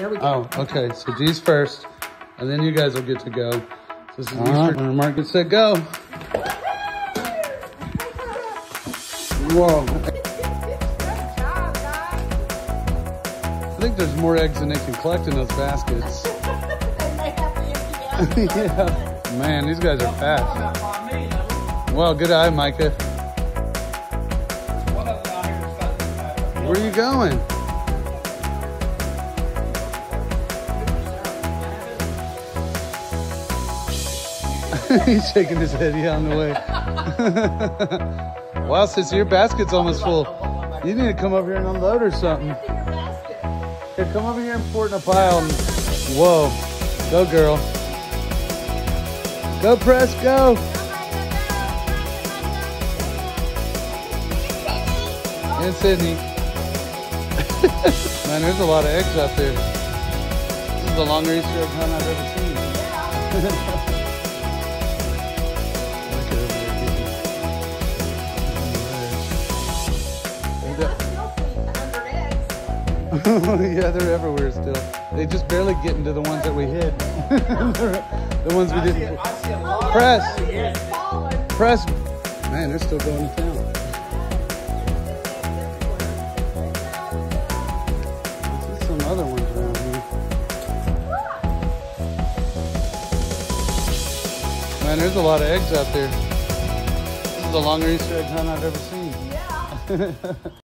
There we go. Oh, okay. So G's first, and then you guys will get to go. So this is Easter. When Mark gets set, go. Whoa. I think there's more eggs than they can collect in those baskets. yeah. Man, these guys are fast. Well, good eye, Micah. Where are you going? He's shaking his head, yeah, on the way. wow, sis, your basket's almost full. You need to come over here and unload or something. Here, come over here and pour it in a pile. Whoa. Go, girl. Go, press, go. And Sydney. Man, there's a lot of eggs out there. This is the longer Easter egg hunt I've ever seen. yeah, they're everywhere still. They just barely get into the ones that we hid. the ones we didn't. Press. Press. Man, they're still going to town. Some other ones around here. Man, there's a lot of eggs out there. This is the longer Easter egg hunt I've ever seen.